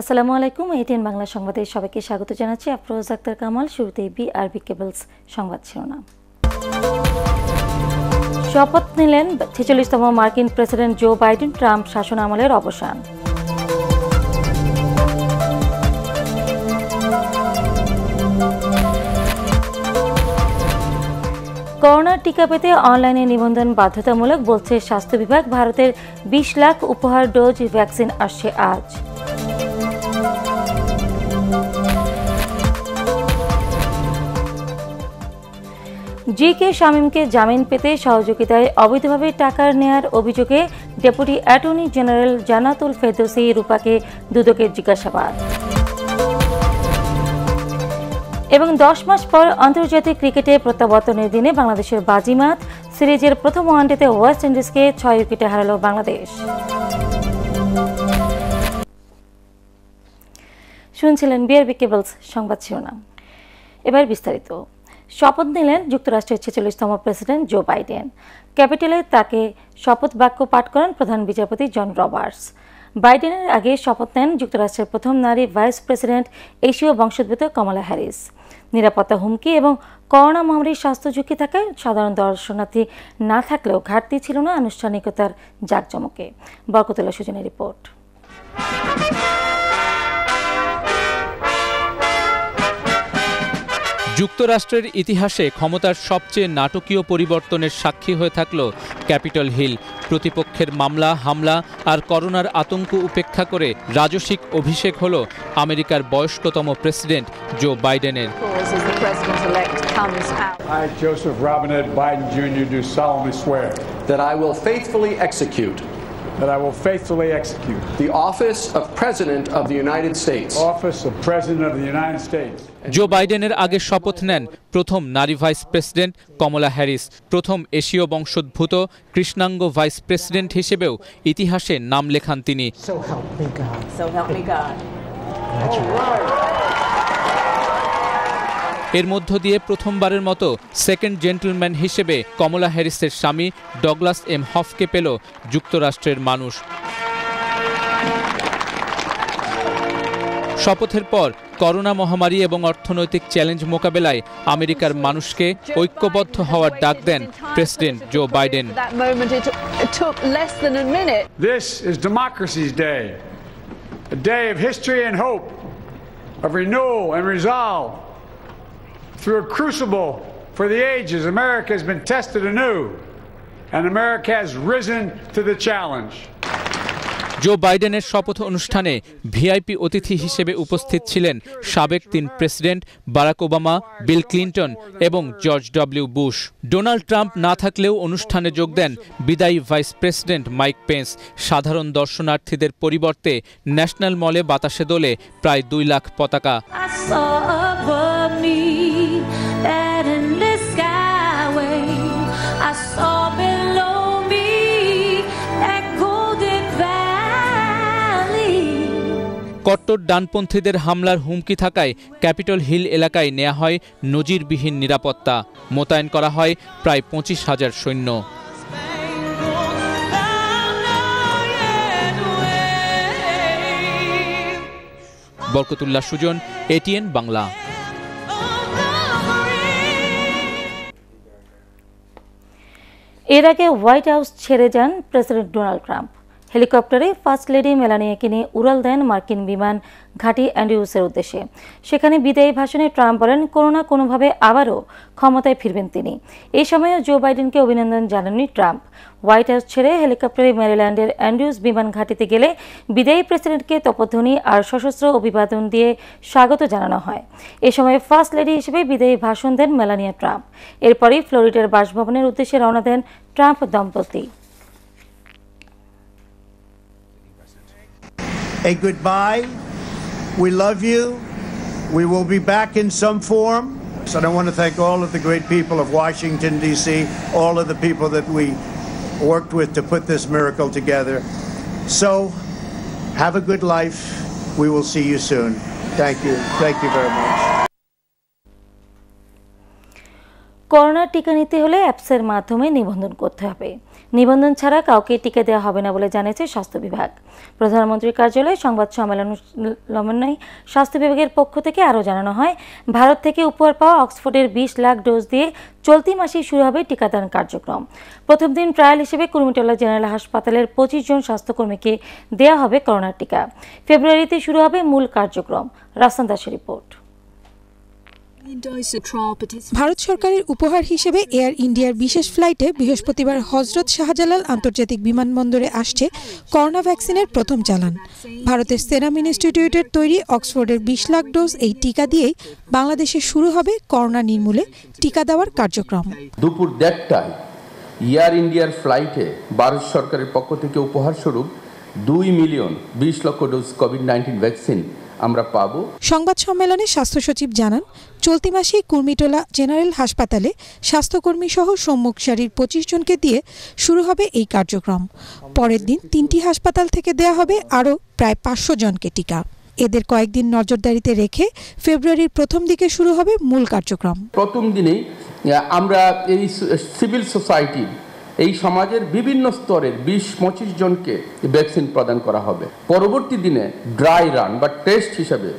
আসসালামু আলাইকুম এটিএন বাংলা সংবাদে সবাইকে স্বাগত জানাচ্ছি। আফরোজ আক্তার কামাল, শুরুতেই বিআরবি কেবলস সংবাদ শিরোনাম। শপথ নিলেন ছেচল্লিশতম মার্কিন প্রেসিডেন্ট জো বাইডেন, ট্রাম্প শাসন আমলের অবসান। করোনার টিকা পেতে অনলাইনে নিবন্ধন বাধ্যতামূলক বলছে স্বাস্থ্য বিভাগ, ভারতের বিশ লাখ উপহার ডোজ ভ্যাকসিন আসছে আজ। জি কে শামীমকে জামিন পেতে সহযোগিতায় অবৈধভাবে টাকা নেয়ার অভিযোগে deputy attorney general Jannatul Ferdousi রূপাকে দুদকের জিজ্ঞাসাবাদ। এবং দশ মাস পর আন্তর্জাতিক ক্রিকেটে প্রত্যাবর্তনের দিনে বাংলাদেশের বাজিমাত সিরিজের প্রথম ওয়ানডেতে ওয়েস্ট ইন্ডিজকে ছয় উইকেটে হারালো বাংলাদেশ। শুনছিলেন বিআরবি কেবলস সংবাদ শিরোনাম। এবার বিস্তারিত। শপথ নিলেন যুক্তরাষ্ট্রের ছেচল্লিশতম প্রেসিডেন্ট জো বাইডেন। ক্যাপিটালে তাকে শপথ বাক্য পাঠ করেন প্রধান বিচারপতি জন রবার্টস। বাইডেনের আগে শপথ নেন যুক্তরাষ্ট্রের প্রথম নারী ভাইস প্রেসিডেন্ট এশীয় বংশোদ্ভূত কমলা হ্যারিস। নিরাপত্তা হুমকি এবং করোনা মহামারীর স্বাস্থ্য ঝুঁকি থাকায় সাধারণ দর্শনার্থী না থাকলেও ঘাটতি ছিল না আনুষ্ঠানিকতার জাঁকজমকে। বরকতুল্লাহ সুজনের রিপোর্ট। যুক্তরাষ্ট্রের ইতিহাসে ক্ষমতার সবচেয়ে নাটকীয় পরিবর্তনের সাক্ষী হয়ে থাকল ক্যাপিটল হিল প্রতিপক্ষের মামলা হামলা আর করোনার আতঙ্ক উপেক্ষা করে রাজসিক অভিষেক হল আমেরিকার বয়স্কতম প্রেসিডেন্ট জো বাইডেনের as the president-elect comes. I, Joseph Robinette Biden Jr., do solemnly swear that I will faithfully execute that I will faithfully execute the office of President of the United States office of President of the United States জো বাইডেনের আগে শপথ নেন প্রথম নারী vice president কমলা Harris প্রথম এশীয় বংশোদ্ভূত কৃষ্ণাঙ্গ ভাইস প্রেসিডেন্ট হিসেবেও ইতিহাসে নাম লেখান তিনি এর মধ্য দিয়ে প্রথমবারের মতো সেকেন্ড জেন্টলম্যান হিসেবে কমলা হ্যারিসের স্বামী ডগলাস এম হফকে পেল যুক্তরাষ্ট্রের মানুষ শপথের পর করোনা মহামারী এবং অর্থনৈতিক চ্যালেঞ্জ মোকাবেলায় আমেরিকার মানুষকে ঐক্যবদ্ধ হওয়ার ডাক দেন president Joe Biden. This is Democracy's a day of history and hope, of renewal and resolve. Through a crucible for the ages, America has been tested anew, and America has risen to the challenge. Joe বাইডেনের শপথ অনুষ্ঠানে VIP অতিথি হিসেবে উপস্থিত ছিলেন সাবেক তিন president Barack Obama, Bill Clinton এবং George W Bush. Donald Trump না থাকলেও অনুষ্ঠানে যোগ দেন বিদায়ী ভাইস প্রেসিডেন্ট মাইক পেন্স। সাধারণ দর্শনার্থীদের পরিবর্তে ন্যাশনাল মলে বাতাসে দোলে প্রায় দুই লাখ পতাকা। কট্টর ডানপন্থীদের হামলার হুমকি থাকায় ক্যাপিটল হিল এলাকায় নেওয়া হয় নজিরবিহীন নিরাপত্তা। মোতায়েন করা হয় প্রায় পঁচিশ হাজার সৈন্য। বরকতুল্লাহ সুজন এটিএন বাংলা। এর আগে হোয়াইট হাউস ছেড়ে যান প্রেসিডেন্ট ডোনাল্ড ট্রাম্প। হেলিকপ্টারে ফার্স্ট লেডি মেলানিয়াকে নিয়ে উড়াল দেন মার্কিন বিমান ঘাঁটি অ্যান্ড্রিউসের উদ্দেশ্যে। সেখানে বিদায়ী ভাষণে ট্রাম্প বলেন, কোনো না কোনোভাবে আবারও ক্ষমতায় ফিরবেন তিনি। এই সময়ও জো বাইডেনকে অভিনন্দন জানাননি ট্রাম্প। হোয়াইট হাউস ছেড়ে হেলিকপ্টারে ম্যারিল্যান্ডের অ্যান্ড্রিউস বিমান ঘাঁটিতে গেলে বিদায়ী প্রেসিডেন্টকে তপধ্বনি আর সশস্ত্র অভিবাদন দিয়ে স্বাগত জানানো হয়। এ সময় ফার্স্ট লেডি হিসেবে বিদায়ী ভাষণ দেন মেলানিয়া ট্রাম্প। এরপরই ফ্লোরিডার বাসভবনের উদ্দেশ্যে রওনা দেন ট্রাম্প দম্পতি। a goodbye. We love you. We will be back in some form. So I want to thank all of the great people of Washington, D.C., all of the people that we worked with to put this miracle together. So have a good life. We will see you soon. Thank you. Thank you very much. করোনার টিকা নিতে হলে অ্যাপসের মাধ্যমে নিবন্ধন করতে হবে নিবন্ধন ছাড়া কাউকে টিকা দেওয়া হবে না বলে জানিয়েছে স্বাস্থ্য বিভাগ। প্রধানমন্ত্রীর কার্যালয়ে সংবাদ সম্মেলন সম্মেলনে স্বাস্থ্য বিভাগের পক্ষ থেকে আরও জানানো হয়, ভারত থেকে উপহার পাওয়া অক্সফোর্ডের বিশ লাখ ডোজ দিয়ে চলতি মাসেই শুরু হবে টিকাদান কার্যক্রম। প্রথম দিন ট্রায়াল হিসেবে কুর্মিটোলা জেনারেল হাসপাতালের পঁচিশ জন স্বাস্থ্যকর্মীকে দেওয়া হবে করোনার টিকা। ফেব্রুয়ারিতে শুরু হবে মূল কার্যক্রম। রাসান দাসের রিপোর্ট। ভারত সরকারের উপহার হিসেবে এয়ার ইন্ডিয়ার বিশেষ ফ্লাইটে বৃহস্পতিবার হজরত শাহজালাল আন্তর্জাতিক বিমানবন্দরে আসছে করোনা ভ্যাকসিনের প্রথম চালান। ভারতের সেরাম ইনস্টিটিউটের তৈরি অক্সফোর্ডের বিশ লাখ ডোজ এই টিকা দিয়েই বাংলাদেশে শুরু হবে করোনা নির্মূলে টিকা দেওয়ার কার্যক্রম। দুপুর দেড়টায় এয়ার ইন্ডিয়ার ফ্লাইটে ভারত সরকারের পক্ষ থেকে উপহার স্বরূপ দুই মিলিয়ন বিশ লক্ষ ডোজ কোভিড নাইন্টিন ভ্যাকসিন আমরা পাবো। সংবাদ সম্মেলনে স্বাস্থ্য সচিব জানান চলতি মাসেই কুর্মিটোলা জেনারেল হাসপাতালে স্বাস্থ্যকর্মী সহ সম্মুখ সারির পঁচিশ জনকে দিয়ে শুরু হবে এই কার্যক্রম। পরের দিন তিনটি হাসপাতাল থেকে দেয়া হবে আরও প্রায় পাঁচশো জনকে টিকা। এদের কয়েকদিন নজরদারিতে রেখে ফেব্রুয়ারির প্রথম দিকে শুরু হবে মূল কার্যক্রম। প্রথম দিনেই আমরা এই সিভিল সোসাইটির এই সমাজের বিভিন্ন স্তরের বিশ, পঁচিশ জনকে ভ্যাকসিন প্রদান করা হবে। পরবর্তী দিনে ড্রাই রান বা টেস্ট হিসাবে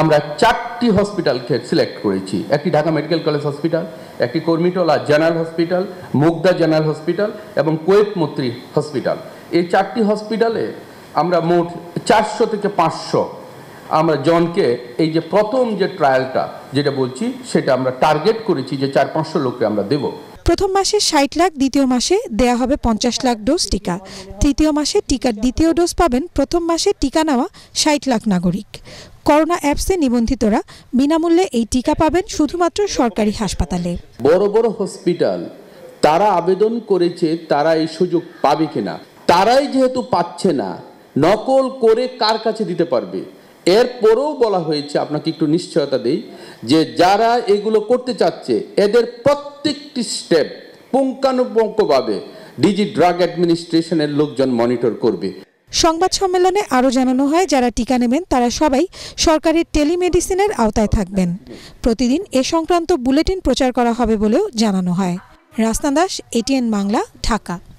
আমরা চারটি হসপিটালকে সিলেক্ট করেছি। একটি ঢাকা মেডিকেল কলেজ হসপিটাল, একটি Kurmitola general hospital, Mugda general hospital এবং কোয়েত হসপিটাল। এই চারটি হসপিটালে আমরা মোট চারশো থেকে পাঁচশো আমরা জনকে এই যে প্রথম যে ট্রায়ালটা যেটা বলছি, সেটা আমরা টার্গেট করেছি যে চার, পাঁচশো লোককে আমরা দেবো। প্রথম মাসে ষাট লাখ, দ্বিতীয় মাসে দেয়া হবে পঞ্চাশ লাখ ডোজ টিকা। তৃতীয় মাসে টিকার দ্বিতীয় ডোজ পাবেন প্রথম মাসে টিকা নেওয়া ষাট লাখ নাগরিক। করোনা অ্যাপসে নিবন্ধিতরা বিনামূল্যে এই টিকা পাবেন শুধুমাত্র সরকারি হাসপাতালে। বড় বড় হসপিটাল, তারা আবেদন করেছে তারা এই সুযোগ পাবে কিনা? তারাই যেহেতু পাচ্ছে না, নকল করে কার কাছে দিতে পারবে? এরপরেও বলা হয়েছে, আপনাকে একটু নিশ্চয়তা দেই, যে যারা এগুলো করতে চাচ্ছে, এদের প্রত্যেকটি স্টেপ পুঙ্খানুপুঙ্খভাবে ডিজি ড্রাগ অ্যাডমিনিস্ট্রেশনের লোকজন মনিটর করবে। সংবাদ সম্মেলনে আরও জানানো হয়, যারা টিকা নেবেন, তারা সবাই সরকারের টেলিমেডিসিনের আওতায় থাকবেন। প্রতিদিন এ সংক্রান্ত বুলেটিন প্রচার করা হবে বলেও জানানো হয়। রাস্তা দাস এটিএন বাংলা, ঢাকা।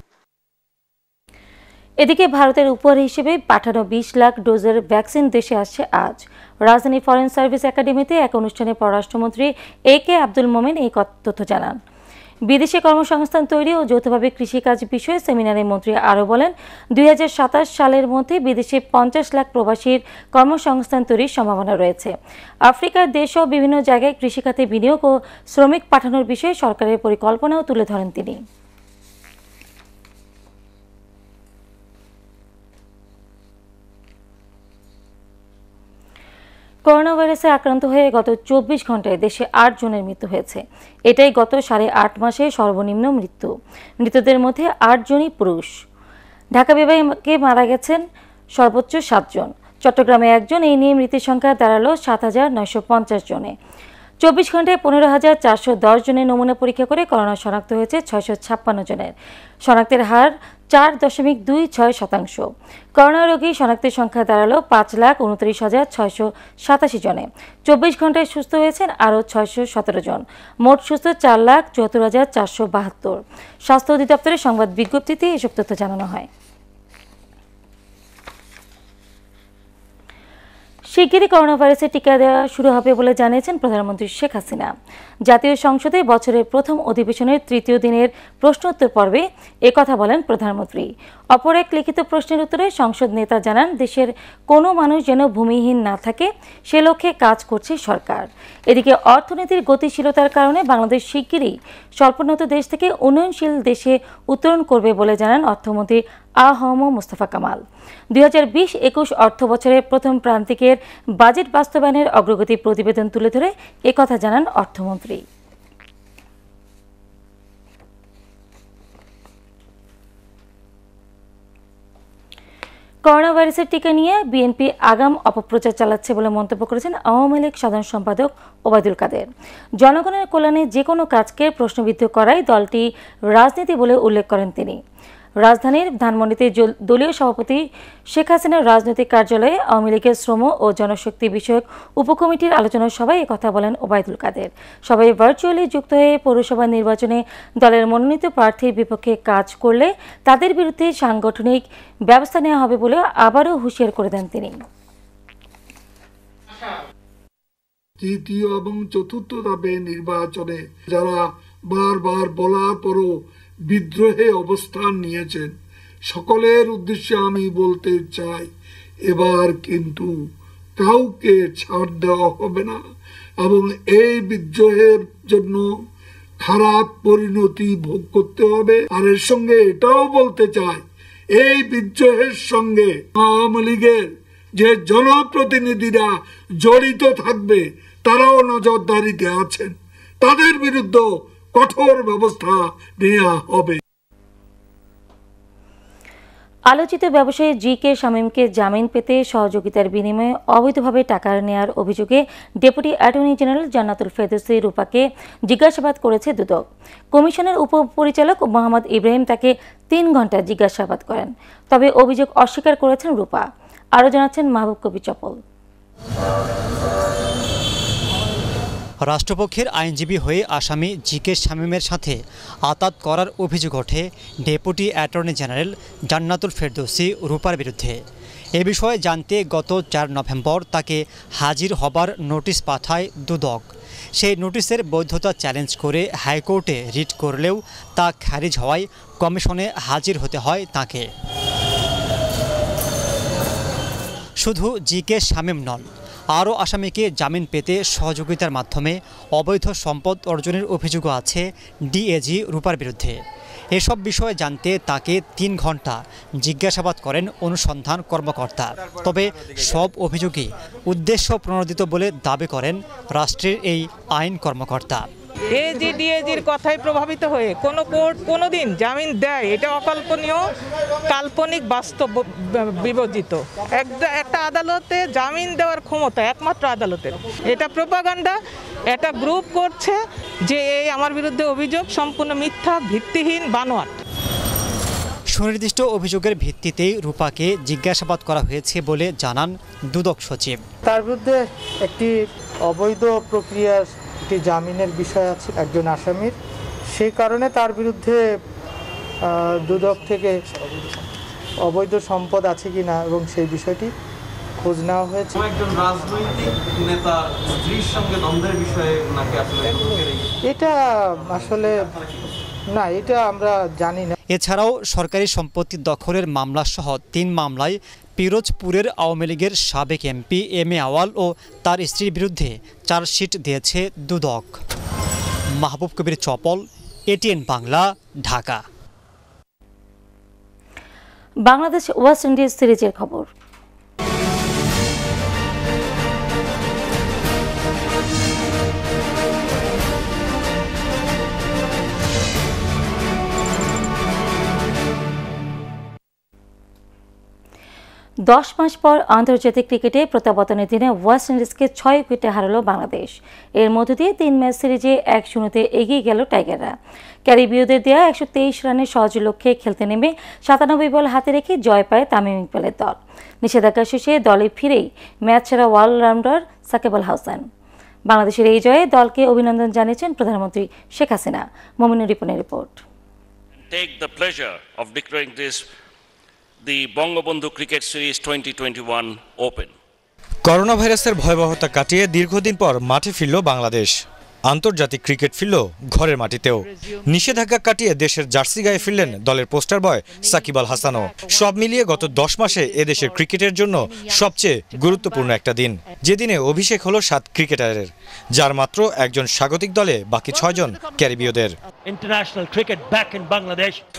এদিকে ভারতের উপহার হিসেবে পাঠানো বিশ লাখ ডোজের ভ্যাকসিন দেশে আসছে আজ। রাজধানী ফরেন সার্ভিস একাডেমিতে এক অনুষ্ঠানে পররাষ্ট্রমন্ত্রী এ কে আব্দুল মোমেন এই তথ্য জানান। বিদেশে কর্মসংস্থান তৈরি ও যৌথভাবে কৃষিকাজ বিষয়ে সেমিনারে মন্ত্রী আরও বলেন, দুই হাজার সাতাশ সালের মধ্যে বিদেশে পঞ্চাশ লাখ প্রবাসীর কর্মসংস্থান তৈরির সম্ভাবনা রয়েছে। আফ্রিকার দেশও বিভিন্ন জায়গায় কৃষিখাতে বিনিয়োগ ও শ্রমিক পাঠানোর বিষয়ে সরকারের পরিকল্পনাও তুলে ধরেন তিনি। করোনা ভাইরাসে আক্রান্ত হয়ে গত চব্বিশ ঘন্টায় দেশে আট জনের মৃত্যু হয়েছে। এটাই গত সাড়ে আট মাসে সর্বনিম্ন মৃত্যু। মৃতদের মধ্যে আটজনই পুরুষ। ঢাকা বিভাগে মারা গেছেন সর্বোচ্চ সাতজন। চট্টগ্রামে একজন। এই নিয়ে মৃতের সংখ্যা দাঁড়াল সাত হাজার নয়শো পঞ্চাশ জনে। চব্বিশ ঘন্টায় পনেরো হাজার চারশো দশ জনের নমুনা পরীক্ষা করে করোনা শনাক্ত হয়েছে ছয়শো ছাপ্পান্ন জনের। শনাক্তের হার চার দশমিক দুই ছয় শতাংশ। করোনা রোগী শনাক্তের সংখ্যা দাঁড়াল পাঁচ লাখ উনত্রিশ হাজার ছয়শো সাতাশি জনে। চব্বিশ ঘন্টায় সুস্থ হয়েছেন আরও ছয়শো সতেরো জন। মোট সুস্থ চার লাখ চুয়াত্তর হাজার চারশো বাহাত্তর। স্বাস্থ্য অধিদপ্তরের সংবাদ বিজ্ঞপ্তিতে এসব তথ্য জানানো হয়। শিগগিরই করোনা ভাইরাসের টিকা দেওয়া শুরু হবে বলে জানিয়েছেন প্রধানমন্ত্রী শেখ হাসিনা। জাতীয় সংসদে বছরের প্রথম অধিবেশনের তৃতীয় দিনের প্রশ্নোত্তর পর্বে কথা বলেন প্রধানমন্ত্রী। অপর এক লিখিত প্রশ্নের উত্তরে সংসদ নেতা জানান, দেশের কোনো মানুষ যেন ভূমিহীন না থাকে, সে লক্ষ্যে কাজ করছে সরকার। এদিকে অর্থনীতির গতিশীলতার কারণে বাংলাদেশ শিগগিরই স্বল্পোন্নত দেশ থেকে উন্নয়নশীল দেশে উত্তরণ করবে বলে জানান অর্থমন্ত্রী আহম মুস্তফা কামাল। দুই হাজার বিশ একুশ অর্থ বছরের প্রথম প্রান্তিকের বাজেট বাস্তবায়নের অগ্রগতি প্রতিবেদন তুলে ধরে একথা জানান অর্থমন্ত্রী। করোনা ভাইরাসের টিকা নিয়ে বিএনপি আগাম অপপ্রচার চালাচ্ছে বলে মন্তব্য করেছেন আওয়ামী লীগ সাধারণ সম্পাদক ওবায়দুল কাদের। জনগণের কল্যাণে যে কোনো কাজকে প্রশ্নবিদ্ধ করাই দলটি রাজনীতি বলে উল্লেখ করেন তিনি। রাজধানীর ধানমন্ডিতে দলীয় সভাপতি শেখ হাসিনার রাজনৈতিক কার্যালয়ে আওয়ামী লীগের শ্রম ও জনশক্তি বিষয়ক উপকমিটির আলোচনা সভায় কথা বলেন ওবায়দুল কাদের। সবাই ভার্চুয়ালি যুক্ত হয়ে পৌরসভা নির্বাচনে দলের মনোনীত প্রার্থীর বিপক্ষে কাজ করলে তাদের বিরুদ্ধে সাংগঠনিক ব্যবস্থা নেওয়া হবে বলে আবারও হুঁশিয়ার করে দেন তিনি। তৃতীয় এবং চতুর্থ ধাপে নির্বাচনে যারা বারবার বলার পরও বিদ্রোহে অবস্থান নিয়েছেন। সকলের উদ্দেশ্যে আমি বলতে চাই, এবার কিন্তু কাউকে ছাড় দেওয়া হবে না এবং এই বিদ্রোহের জন্য খারাপ পরিণতি ভোগ করতে হবে। আর এর সঙ্গে এটাও বলতে চাই, এই বিদ্রোহের সঙ্গে আওয়ামী লীগের যে জনপ্রতিনিধিরা জড়িত থাকবে, তারাও নজরদারিতে আছেন। তাদের বিরুদ্ধে কঠোর ব্যবস্থা নেওয়া হবে। আলোচিত ব্যবসায়ী জি কে শামীমকে জামিন পেতে সহযোগিতার বিনিময়ে অবৈধভাবে টাকা নেয়ার অভিযোগে deputy attorney general Jannatul Ferdousi রূপাকে জিজ্ঞাসাবাদ করেছে দুদক। কমিশনের উপপরিচালক মোহাম্মদ ইব্রাহিম তাকে তিন ঘণ্টা জিজ্ঞাসাবাদ করেন। তবে অভিযোগ অস্বীকার করেছেন রূপা। আরও জানাচ্ছেন মাহবুব কবি চপল রাষ্ট্রপক্ষের আইনজীবী হয়ে আসামি জি কে শামীমের সাথে আতাত করার অভিযোগ ওঠে deputy attorney general Jannatul Ferdousi রূপার বিরুদ্ধে। এ বিষয়ে জানতে গত চার নভেম্বর তাকে হাজির হবার নোটিশ পাঠায় দুদক। সেই নোটিশের বৈধতা চ্যালেঞ্জ করে হাইকোর্টে রিট করলেও তা খারিজ হওয়ায় কমিশনে হাজির হতে হয় তাকে। শুধু জি কে শামীম নন আরও আসামিকে জামিন পেতে সহযোগিতার মাধ্যমে অবৈধ সম্পদ অর্জনের অভিযোগও আছে ডিএজি রূপার বিরুদ্ধে। এসব বিষয়ে জানতে তাকে তিন ঘণ্টা জিজ্ঞাসাবাদ করেন অনুসন্ধান কর্মকর্তা। তবে সব অভিযোগই উদ্দেশ্য প্রণোদিত বলে দাবি করেন রাষ্ট্রের এই আইন কর্মকর্তা। এজি ডিএজির কথায় প্রভাবিত হয়ে কোনো কোর্ট কোনো দিন জামিন দেয়। এটা অকল্পনীয় কাল্পনিক বাস্তব বিবর্জিত। একটা একটা আদালতে জামিন দেওয়ার ক্ষমতা একমাত্র আদালতের। এটা প্রোপাগান্ডা এটা গ্রুপ করছে যে এই আমার বিরুদ্ধে অভিযোগ সম্পূর্ণ মিথ্যা ভিত্তিহীন বানোয়াট। সুনির্দিষ্ট অভিযোগের ভিত্তিতেই রূপাকে জিজ্ঞাসাবাদ করা হয়েছে বলে জানান দুদক সচিব। তার বিরুদ্ধে একটি অবৈধ প্রক্রিয়ার একটি জামিনের বিষয় আছে একজন আসামির সেই কারণে তার বিরুদ্ধে দুদক থেকে অবৈধ সম্পদ আছে কি না এবং সেই বিষয়টি খোঁজ নেওয়া হয়েছে। একজন রাজনৈতিক নেতা স্ত্রীর সঙ্গে দ্বন্দ্বের বিষয়ে আসলে এটা আসলে না এটা আমরা জানি না। এছাড়াও সরকারি সম্পত্তি দখলের মামলাসহ তিন মামলায় পিরোজপুরের আওয়ামী লীগের সাবেক এমপি এম এ আওয়াল ও তার স্ত্রীর বিরুদ্ধে চার্জশিট দিয়েছে দুদক। Mahbub Kabir Chapal ATN Bangla Dhaka. Bangladesh West Indies সিরিজের খবর। দশ মাস পর আন্তর্জাতিক ক্রিকেটে প্রত্যাবর্তনের দিনে ওয়েস্ট ইন্ডিজকে ছয় উইকেটে হারালো বাংলাদেশ। এর মধ্য দিয়ে তিন ম্যাচ সিরিজে এক শূন্যতে এগিয়ে গেল টাইগাররা। ক্যারিবীয়দের দেওয়া একশো তেইশ রানের সহজ লক্ষ্যে খেলতে নেমে সাতানব্বই বল হাতে রেখে জয় পায় তামিম ইকবালের দল। নিষেধাজ্ঞা শেষে দলে ফিরেই ম্যাচ সেরা অলরাউন্ডার সাকিব হাসান। বাংলাদেশের এই জয়ে দলকে অভিনন্দন জানিয়েছেন প্রধানমন্ত্রী শেখ হাসিনা। মমিনুর রিপনের report. Take the pleasure of declaring this the Bangabandhu Cricket Series 2021 Open. Corona ভাইরাসের ভয়াবহতা কাটিয়ে দীর্ঘদিন পর মাঠে ফিরল বাংলাদেশ। আন্তর্জাতিক ক্রিকেট ফিরল ঘরের মাটিতেও। নিষেধাজ্ঞা কাটিয়ে দেশের জার্সি গায়ে ফিরলেন দলের পোস্টার বয় সাকিব আল হাসানও। সব মিলিয়ে গত দশ মাসে এদেশের ক্রিকেটের জন্য সবচেয়ে গুরুত্বপূর্ণ একটা দিন। যেদিনে অভিষেক হলো সাত ক্রিকেটারের, যার মাত্র একজন স্বাগতিক দলে বাকি ছয়জন ক্যারিবীয়দের।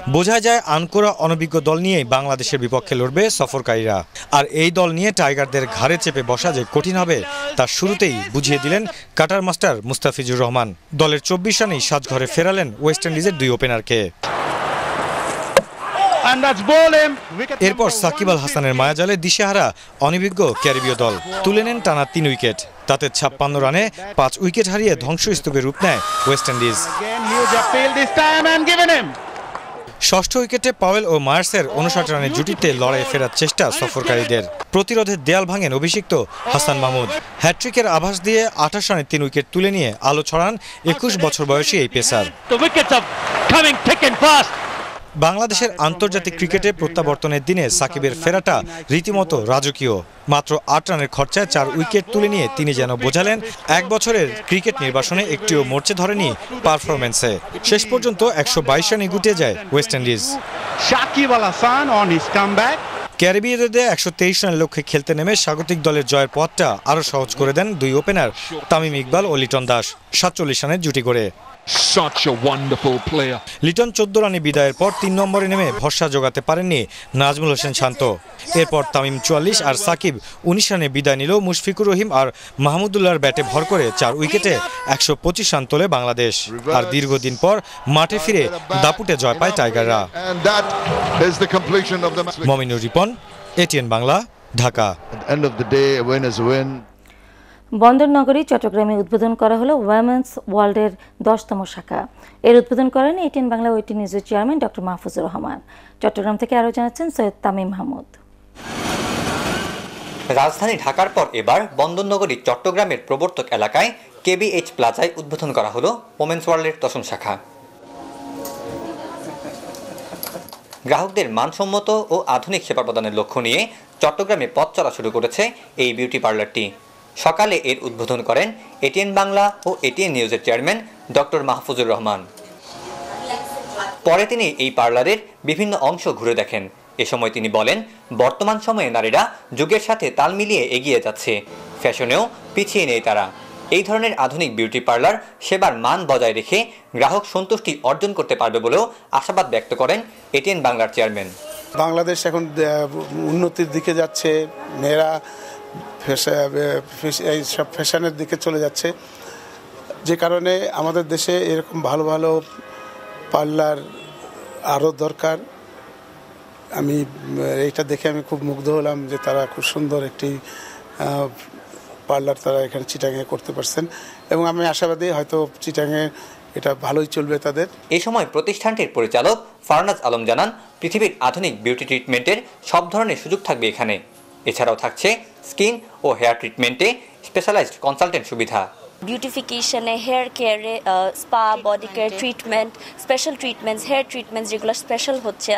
বোঝা যায় আনকোরা অনভিজ্ঞ দল নিয়েই বাংলাদেশের বিপক্ষে লড়বে সফরকারীরা। আর এই দল নিয়ে টাইগারদের ঘাড়ে চেপে বসা যে কঠিন হবে তার শুরুতেই বুঝিয়ে দিলেন কাটার মাস্টার মুস্তাফিজুর রহমান। দলের চব্বিশ রানেই সাজঘরে ফেরালেন ওয়েস্ট ইন্ডিজের দুই ওপেনারকে এরপর সাকিব আল হাসানের মায়াজালে দিশেহারা অনভিজ্ঞ ক্যারিবীয় দল। তুলে নেন টানা তিন উইকেট। তাতে ছাপ্পান্ন রানে পাঁচ উইকেট হারিয়ে ধ্বংসস্তূপে রূপ নেয় ওয়েস্ট ইন্ডিজ। ষষ্ঠ উইকেটে পাওয়েল ও মায়ার্সের উনষাট রানের জুটিতে লড়াই ফেরার চেষ্টা সফরকারীদের। প্রতিরোধের দেয়াল ভাঙেন অভিষিক্ত হাসান মাহমুদ। হ্যাট্রিকের আভাস দিয়ে আঠাশ রানে তিন উইকেট তুলে নিয়ে আলো ছড়ান একুশ বছর বয়সী এই পেসার। বাংলাদেশের আন্তর্জাতিক ক্রিকেটে প্রত্যাবর্তনের দিনে সাকিবের ফেরাটা রীতিমতো রাজকীয়। মাত্র আট রানের খরচায় চার উইকেট তুলে নিয়ে তিনি যেন বোঝালেন এক বছরের ক্রিকেট নির্বাসনে একটিও মরচে ধরেনি পারফরমেন্সে শেষ পর্যন্ত একশো বাইশ রানে গুটিয়ে যায় ওয়েস্ট ইন্ডিজ। his comeback. ক্যারিবিয়ানদের একশো তেইশ রানের লক্ষ্যে খেলতে নেমে স্বাগতিক দলের জয়ের পথটা আরও সহজ করে দেন দুই ওপেনার তামিম ইকবাল ও লিটন দাস। সাতচল্লিশ রানের জুটি করে Such a wonderful player. Liton চোদ্দ রানে বিদায়ের পর তিন নম্বরে নেমে ভরসা জোগাতে পারেননি নাজমুল হোসেন শান্ত। এরপর তামিম চুয়াল্লিশ আর সাকিব উনিশ রানে বিদায় নিল মুশফিকুর রহিম আর মাহমুদুল্লাহর ব্যাটে ভর করে চার উইকেটে একশো পঁচিশ রান তোলে বাংলাদেশ। আর দীর্ঘদিন পর মাঠে ফিরে দাপুটে জয় পায় টাইগাররা. Mominur Ripon ATN Bangla Dhaka. At the end of the day, a win is a win. বন্দর নগরী চট্টগ্রামে উদ্বোধন করা হলো ওয়ামেন্স ওয়ার্ল্ডের দশতম শাখা। এর উদ্বোধন করেন এটিএন বাংলা ওয়েটি নিউজের চেয়ারম্যান ডক্টর মাহফুজুর রহমান। চট্টগ্রাম থেকে আরও জানাচ্ছেন সৈয়দ তামিম মাহমুদ। রাজধানী ঢাকার পর এবার বন্দরনগরী চট্টগ্রামের প্রবর্তক এলাকায় কেবিএইচ প্লাজায় উদ্বোধন করা হলো ওমেন্স ওয়ার্ল্ডের দশম শাখা। গ্রাহকদের মানসম্মত ও আধুনিক সেবা প্রদানের লক্ষ্য নিয়ে চট্টগ্রামে পথ চলা শুরু করেছে এই বিউটি পার্লারটি সকালে এর উদ্বোধন করেন এটিএন বাংলা ও এটিএন নিউজের চেয়ারম্যান ডক্টর মাহফুজুর রহমান। পরে তিনি এই পার্লারের বিভিন্ন অংশ ঘুরে দেখেন। এ সময় তিনি বলেন, বর্তমান সময়ে নারীরা যুগের সাথে তাল মিলিয়ে এগিয়ে যাচ্ছে। ফ্যাশনেও পিছিয়ে নেই তারা। এই ধরনের আধুনিক বিউটি পার্লার সেবার মান বজায় রেখে গ্রাহক সন্তুষ্টি অর্জন করতে পারবে বলেও আশাবাদ ব্যক্ত করেন এটিএন বাংলার চেয়ারম্যান। বাংলাদেশ এখন উন্নতির দিকে যাচ্ছে। মেয়েরা এই সব ফ্যাশনের দিকে চলে যাচ্ছে। যে কারণে আমাদের দেশে এরকম ভালো ভালো পার্লার আরও দরকার। আমি, এইটা দেখে আমি খুব মুগ্ধ হলাম যে তারা খুব সুন্দর একটি পার্লার তারা এখানে চিটাঙে করতে পারছেন। এবং আমি আশাবাদী হয়তো চিটাঙে এটা ভালোই চলবে তাদের। এ সময় প্রতিষ্ঠানটির পরিচালক ফারনাজ আলম জানান, পৃথিবীর আধুনিক বিউটি ট্রিটমেন্টের সব ধরনের সুযোগ থাকবে এখানে। এছাড়াও থাকছে স্কিন ও হেয়ার ট্রিটমেন্টে স্পেশালাইজড কনসালটেন্ট সুবিধা। বিউটিফিকেশনে হেয়ার কেয়ারে spa body care treatment special treatments hair treatments যেগুলো স্পেশাল হচ্ছে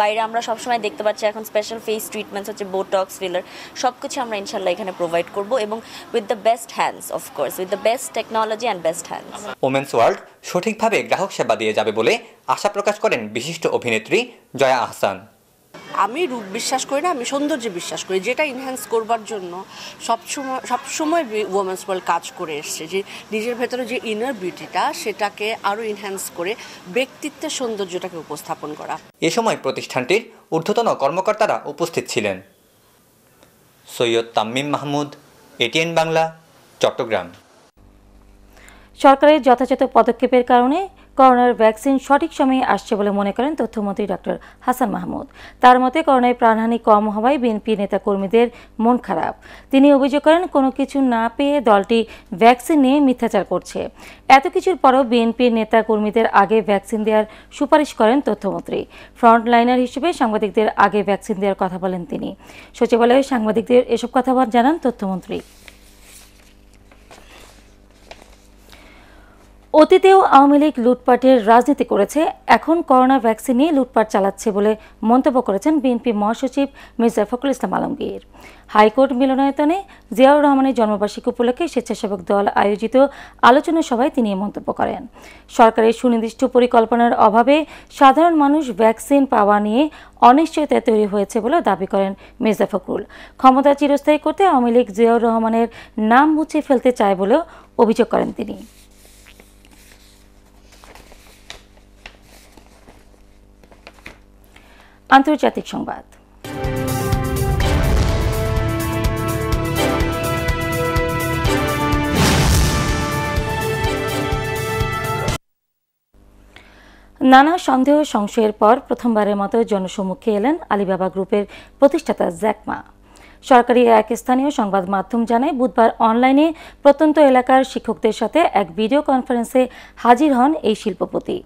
বাইরে আমরা সবসময় দেখতে পাচ্ছি এখন স্পেশাল ফেস ট্রিটমেন্টস হচ্ছে বোটক্স ফিলার সব কিছু আমরা ইনশাল্লাহ এখানে প্রোভাইড করব এবং with the best hands of course with the best technology and best hands women's world সঠিকভাবে গ্রাহক সেবা দিয়ে যাবে বলে আশা প্রকাশ করেন বিশিষ্ট অভিনেত্রী জয়া আহসান। আমি রূপ বিশ্বাস করি না আমি সৌন্দর্য বিশ্বাস করি। যেটা ইনহ্যান্স করবার জন্য সবসময় সবসময় ওমেন্স ওয়ার্ল্ড কাজ করে এসছে যে নিজের ভেতরে যে ইনার বিউটিটা সেটাকে আরও ইনহ্যান্স করে ব্যক্তিত্বের সৌন্দর্যটাকে উপস্থাপন করা। এ সময় প্রতিষ্ঠানটির ঊর্ধ্বতন কর্মকর্তারা উপস্থিত ছিলেন। সৈয়দ তাম্মিম মাহমুদ এটিএন বাংলা চট্টগ্রাম। সরকারের যথাযথ পদক্ষেপের কারণে করোনার ভ্যাকসিন সঠিক সময়ে আসছে বলে মনে করেন তথ্যমন্ত্রী ডক্টর হাসান মাহমুদ। তার মতে, করোনায় প্রাণহানি কম হওয়ায় বিএনপি নেতাকর্মীদের মন খারাপ। তিনি অভিযোগ করেন, কোনো কিছু না পেয়ে দলটি ভ্যাকসিন নিয়ে মিথ্যাচার করছে। এত কিছুর পরও বিএনপির নেতাকর্মীদের আগে ভ্যাকসিন দেওয়ার সুপারিশ করেন তথ্যমন্ত্রী। ফ্রন্টলাইনার হিসেবে সাংবাদিকদের আগে ভ্যাকসিন দেওয়ার কথা বলেন তিনি। সচিবালয়ে সাংবাদিকদের এসব কথা জানান তথ্যমন্ত্রী। অতীতেও আওয়ামী লীগ লুটপাটের রাজনীতি করেছে, এখন করোনা ভ্যাকসিন নিয়ে লুটপাট চালাচ্ছে বলে মন্তব্য করেছেন বিএনপি মহাসচিব মির্জা ফখরুল ইসলাম আলমগীর। হাইকোর্ট মিলনায়তনে জিয়াউর রহমানের জন্মবার্ষিকী উপলক্ষে স্বেচ্ছাসেবক দল আয়োজিত আলোচনা সভায় তিনি মন্তব্য করেন। সরকারের সুনির্দিষ্ট পরিকল্পনার অভাবে সাধারণ মানুষ ভ্যাকসিন পাওয়া নিয়ে অনিশ্চয়তা তৈরি হয়েছে বলে দাবি করেন মির্জা ফখরুল। ক্ষমতা চিরস্থায়ী করতে আওয়ামী লীগ জিয়াউর রহমানের নাম মুছে ফেলতে চায় বলেও অভিযোগ করেন তিনি। আন্তর্জাতিক সংবাদ। নানা সন্দেহ সংশয়ের পর প্রথমবারের মতো জনসম্মুখে এলেন আলিবাবা গ্রুপের প্রতিষ্ঠাতা জ্যাকমা। সরকারি এক স্থানীয় সংবাদ মাধ্যম জানায়, বুধবার অনলাইনে প্রত্যন্ত এলাকার শিক্ষকদের সাথে এক ভিডিও কনফারেন্সে হাজির হন এই শিল্পপতি।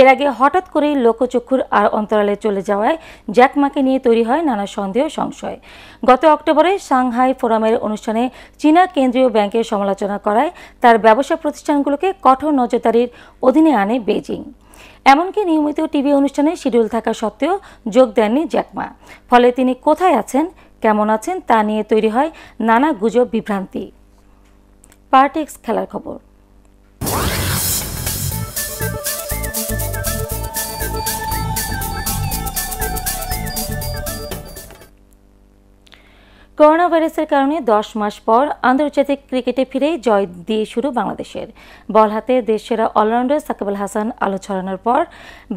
এর আগে হঠাৎ করেই লোকচক্ষুর আর অন্তরালে চলে যাওয়ায় জ্যাকমাকে নিয়ে তৈরি হয় নানা সন্দেহ সংশয়। গত অক্টোবরে সাংহাই ফোরামের অনুষ্ঠানে চীনা কেন্দ্রীয় ব্যাংকের সমালোচনা করায় তার ব্যবসা প্রতিষ্ঠানগুলোকে কঠোর নজরদারির অধীনে আনে বেজিং এমনকি নিয়মিত টিভি অনুষ্ঠানে শিডিউল থাকা সত্ত্বেও যোগ দেননি জ্যাকমা ফলে তিনি কোথায় আছেন কেমন আছেন তা নিয়ে তৈরি হয় নানা গুজব বিভ্রান্তি। পার্টেক্স খেলার খবর। করোনা ভাইরাসের কারণে দশ মাস পর আন্তর্জাতিক ক্রিকেটে ফিরে জয় দিয়ে শুরু বাংলাদেশের। বল হাতে দেশসেরা অলরাউন্ডার সাকিব আল হাসান আলো ছড়ানোর পর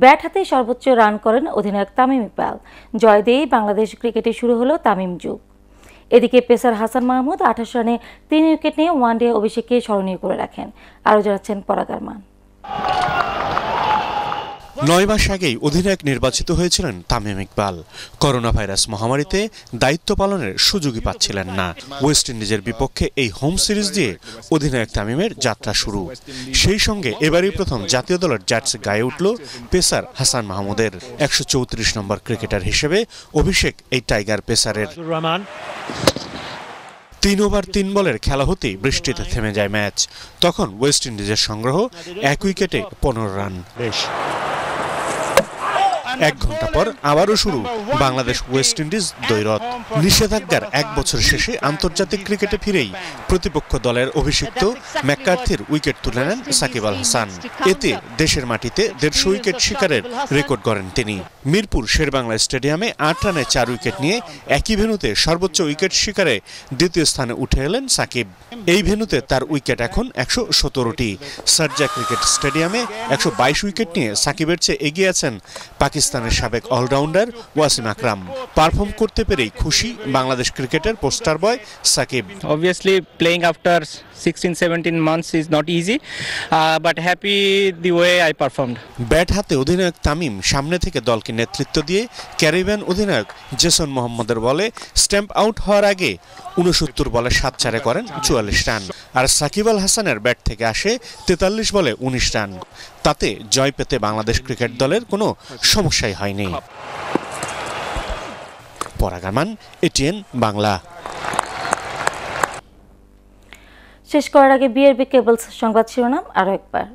ব্যাট হাতে সর্বোচ্চ রান করেন অধিনায়ক তামিম ইকবাল। জয় দিয়েই বাংলাদেশ ক্রিকেটে শুরু হলো তামিম যুগ। এদিকে পেসার হাসান মাহমুদ আঠাশ রানে তিন উইকেট নিয়ে ওয়ানডে অভিষেককে স্মরণীয় করে রাখেন। আরও জানাচ্ছেন পরাগারমান নয় মাস আগেই অধিনায়ক নির্বাচিত হয়েছিলেন তামিম ইকবাল। করোনা ভাইরাস মহামারীতে দায়িত্ব পালনের সুযোগই পাচ্ছিলেন না। ওয়েস্ট ইন্ডিজের বিপক্ষে এই হোম সিরিজ দিয়ে অধিনায়ক তামিমের যাত্রা শুরু। সেই সঙ্গে এবারই প্রথম জাতীয় দলের জার্সি গায়ে উঠল পেসার হাসান মাহমুদের। একশো চৌত্রিশ নম্বর ক্রিকেটার হিসেবে অভিষেক এই টাইগার পেসারের। তিন ওভার তিন বলের খেলা হতেই বৃষ্টিতে থেমে যায় ম্যাচ। তখন ওয়েস্ট ইন্ডিজের সংগ্রহ এক উইকেটে পনেরো রান। এক ঘণ্টা পর আবারও শুরু বাংলাদেশ ওয়েস্ট ইন্ডিজ দৈরত নিষেধাজ্ঞার এক বছর শেষে আন্তর্জাতিক ক্রিকেটে ফিরেই প্রতিপক্ষ দলের অভিষিক্ত ম্যাককার্থির উইকেট তুলে নেন সাকিব আল হাসান। এতে দেশের মাটিতে দেড়শো উইকেট শিকারের রেকর্ড গড়েন তিনি। মিরপুর শেরবাংলা স্টেডিয়ামে আট রানে চার উইকেট নিয়ে একই ভেনুতে সর্বোচ্চ উইকেট শিকারে দ্বিতীয় স্থানে উঠে এলেন সাকিব। এই ভেনুতে তার উইকেট এখন একশো সতেরোটি। সার্জা ক্রিকেট স্টেডিয়ামে একশো বাইশ উইকেট নিয়ে সাকিবের চেয়ে এগিয়ে আছেন পাকিস্তানের সাবেক অলরাউন্ডার ওয়াসিম আকরাম। পারফর্ম করতে পেরেই খুশি বাংলাদেশ ক্রিকেটের poster boy Shakib. Obviously playing after 16 17 months is not easy uh, but happy the way i performed. Bat হাতে অধিনায়ক তামিম সামনে থেকে দলকে নেতৃত্ব দিয়ে ক্যারিবিয়ান অধিনায়ক জেসন মোহাম্মদের বলে স্ট্যাম্প আউট হওয়ার আগে উনসত্তর বলে সাত চারে করেন চুয়াল্লিশ রান। আর সাকিব আল হাসানের ব্যাট থেকে আসে তেতাল্লিশ বলে উনিশ রান। তাতে জয় পেতে বাংলাদেশ ক্রিকেট দলের কোনো সমস্যাই হয়নি। পরাগামান এটিএন বাংলা। শেষ করার আগে বিআরবি কেবলস সংবাদ শিরোনাম আরও একবার।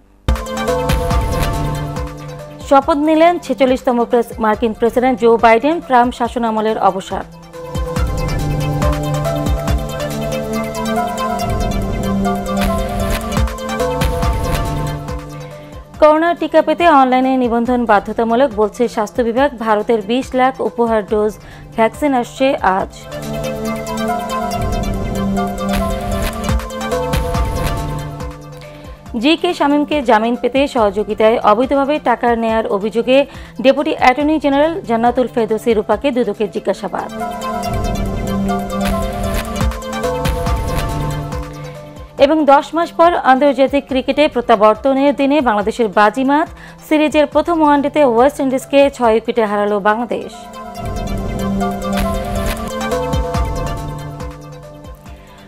শপথ নিলেন ছেচল্লিশতম মার্কিন প্রেসিডেন্ট জো বাইডেন, ট্রাম্প শাসনামলের অবসান। করোনার টিকা পেতে অনলাইনে নিবন্ধন বাধ্যতামূলক বলছে স্বাস্থ্য বিভাগ, ভারতের বিশ লাখ উপহার ডোজ ভ্যাকসিন আসছে আজ। জি কে শামীমকে জামিন পেতে সহযোগিতায় অবৈধভাবে টাকা নেয়ার অভিযোগে deputy attorney general Jannatul Ferdousi রূপাকে দুদকের জিজ্ঞাসাবাদ। এবং দশ মাস পর আন্তর্জাতিক ক্রিকেটে প্রত্যাবর্তনের দিনে বাংলাদেশের বাজিমাত সিরিজের প্রথম ওয়ানডেতে ওয়েস্ট ইন্ডিজকে ছয় উইকেটে হারালো বাংলাদেশ।